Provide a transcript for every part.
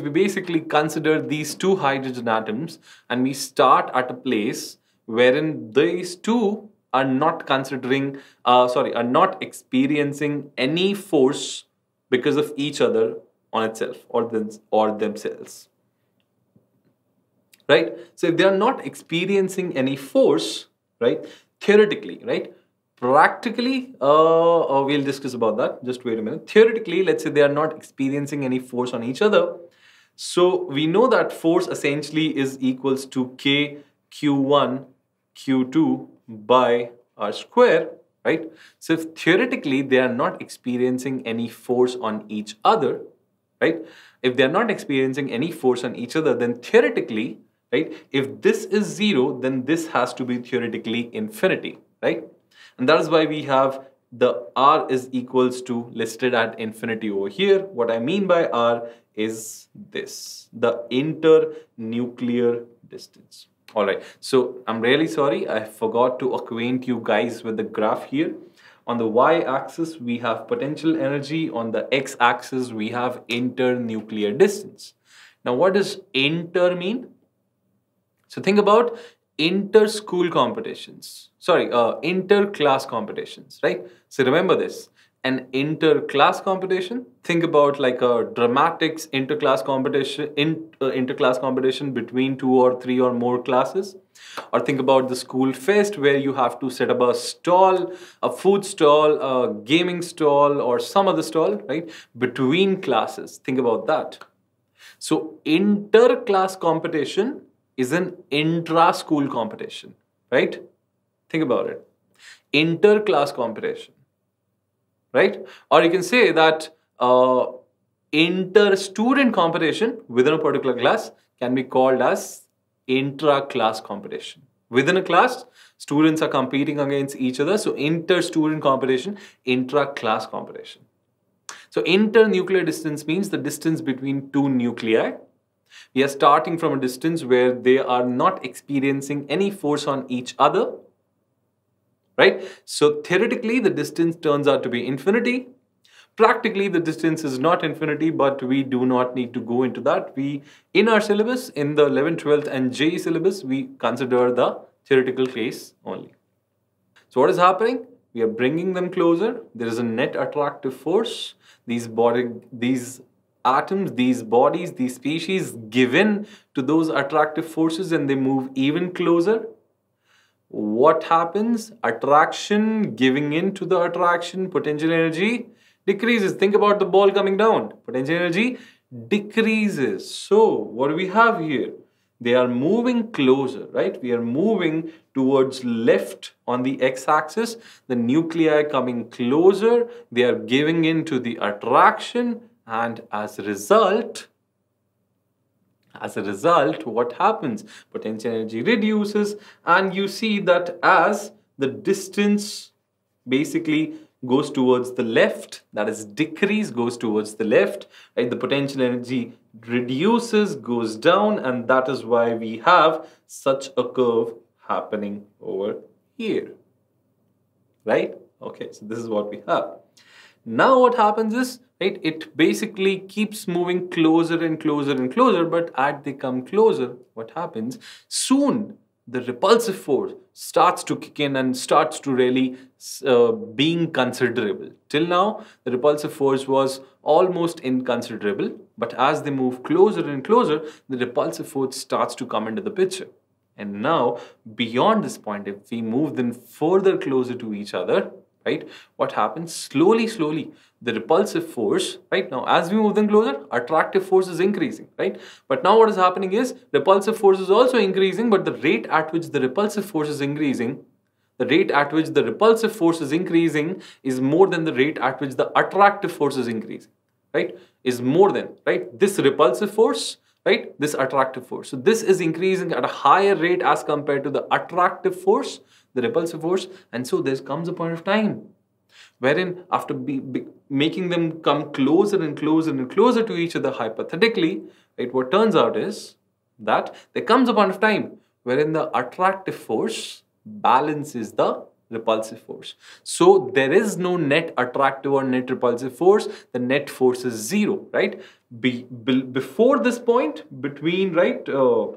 we basically consider these two hydrogen atoms and we start at a place wherein these two are not considering, uh, sorry, are not experiencing any force because of each other on itself or, them, or themselves. Right? So if they are not experiencing any force, right, theoretically, right, practically, uh, uh, we'll discuss about that. Just wait a minute. Theoretically, let's say they are not experiencing any force on each other. So we know that force essentially is equals to K Q1 Q2 by R square, right? So if theoretically they are not experiencing any force on each other, right? If they are not experiencing any force on each other, then theoretically, right? If this is zero, then this has to be theoretically infinity, right? And that is why we have the R is equals to listed at infinity over here. What I mean by R is this, the internuclear distance. All right, so I'm really sorry. I forgot to acquaint you guys with the graph here. On the y-axis, we have potential energy. On the x-axis, we have internuclear distance. Now, what does inter mean? So think about inter-school competitions. Sorry, uh, inter-class competitions, right? So remember this an inter-class competition. Think about like a dramatics inter-class competition, in, uh, inter-class competition between two or three or more classes. Or think about the school fest where you have to set up a stall, a food stall, a gaming stall, or some other stall, right? Between classes. Think about that. So inter-class competition is an intra-school competition, right? Think about it. Inter-class competition right? Or you can say that uh, inter-student competition within a particular class can be called as intra-class competition. Within a class, students are competing against each other. So inter-student competition, intra-class competition. So inter-nuclear distance means the distance between two nuclei. We are starting from a distance where they are not experiencing any force on each other right? So theoretically, the distance turns out to be infinity. Practically, the distance is not infinity, but we do not need to go into that. We, in our syllabus, in the 11th, 12th, and JEE syllabus, we consider the theoretical case only. So what is happening? We are bringing them closer. There is a net attractive force. These body, these atoms, these bodies, these species give in to those attractive forces and they move even closer what happens? Attraction, giving in to the attraction, potential energy decreases. Think about the ball coming down. Potential energy decreases. So, what do we have here? They are moving closer, right? We are moving towards left on the x-axis. The nuclei coming closer. They are giving in to the attraction and as a result, as a result, what happens? Potential energy reduces and you see that as the distance basically goes towards the left, that is decrease goes towards the left, right? The potential energy reduces, goes down and that is why we have such a curve happening over here, right? Okay, so this is what we have. Now what happens is right? It basically keeps moving closer and closer and closer, but as they come closer, what happens? Soon the repulsive force starts to kick in and starts to really uh, being considerable. Till now, the repulsive force was almost inconsiderable, but as they move closer and closer, the repulsive force starts to come into the picture. And now, beyond this point, if we move them further closer to each other, right? What happens? Slowly, slowly, the repulsive force, right? Now, as we move them closer, attractive force is increasing, right? But now what is happening is repulsive force is also increasing, but the rate at which the repulsive force is increasing, the rate at which the repulsive force is increasing is more than the rate at which the attractive force is increasing, right? Is more than, right? This repulsive force right? This attractive force. So this is increasing at a higher rate as compared to the attractive force, the repulsive force. And so there comes a point of time wherein after be, be, making them come closer and closer and closer to each other hypothetically, right, what turns out is that there comes a point of time wherein the attractive force balances the repulsive force. So there is no net attractive or net repulsive force. The net force is zero, right? be, be, before this point between right uh,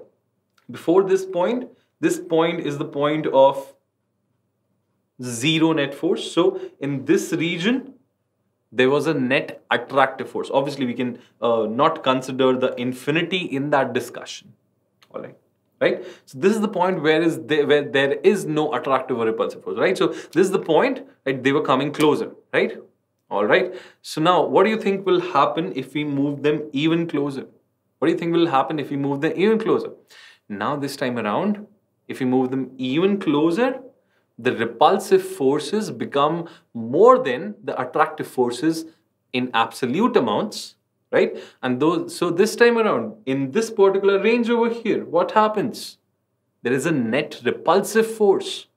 before this point this point is the point of zero net force. So in this region there was a net attractive force. Obviously we can uh, not consider the infinity in that discussion. All right. Right? So this is the point where is there where there is no attractive or repulsive force right? So this is the point right they were coming closer right? All right. So now what do you think will happen if we move them even closer? What do you think will happen if we move them even closer? Now this time around if we move them even closer the repulsive forces become more than the attractive forces in absolute amounts right? And those so this time around in this particular range over here what happens? There is a net repulsive force.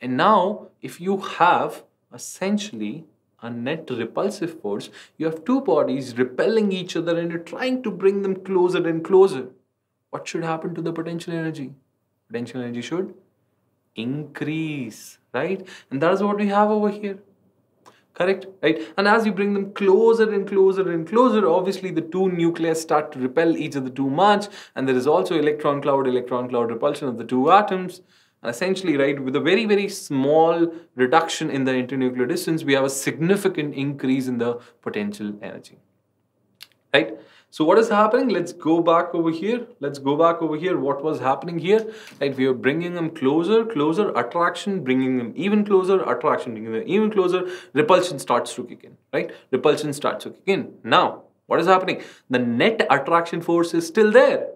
And now if you have essentially a net repulsive force you have two bodies repelling each other and you're trying to bring them closer and closer. What should happen to the potential energy? Potential energy should increase, right? And that is what we have over here. Correct, right? And as you bring them closer and closer and closer, obviously the two nuclei start to repel each other too much, and there is also electron cloud, electron cloud repulsion of the two atoms. And essentially, right, with a very, very small reduction in the internuclear distance, we have a significant increase in the potential energy. Right? So what is happening? Let's go back over here. Let's go back over here. What was happening here? Right, we are bringing them closer, closer, attraction, bringing them even closer, attraction, bringing them even closer. Repulsion starts to kick in, right? Repulsion starts to kick in. Now, what is happening? The net attraction force is still there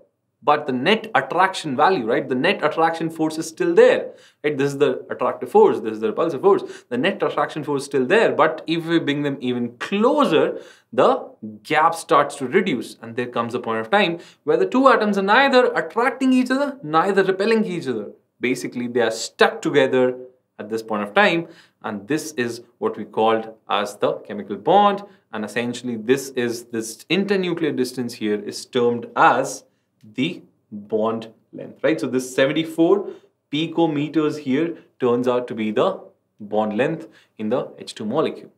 but the net attraction value, right? The net attraction force is still there, right? This is the attractive force, this is the repulsive force. The net attraction force is still there, but if we bring them even closer, the gap starts to reduce and there comes a point of time where the two atoms are neither attracting each other, neither repelling each other. Basically, they are stuck together at this point of time and this is what we called as the chemical bond and essentially this is this internuclear distance here is termed as the bond length, right? So this 74 picometers here turns out to be the bond length in the H2 molecule.